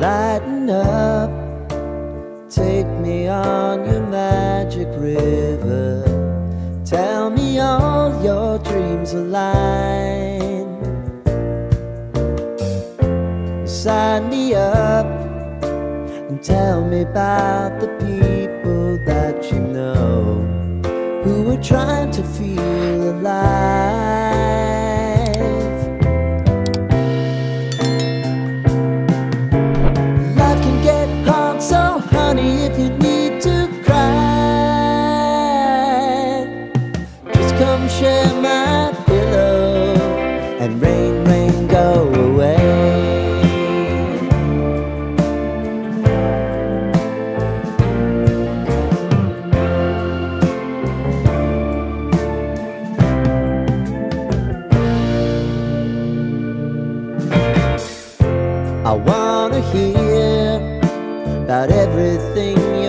Lighten up, take me on your magic river. Tell me all your dreams align. Sign me up and tell me about the people that you know who are trying to feel alive. my pillow and rain, rain, go away. I wanna hear about everything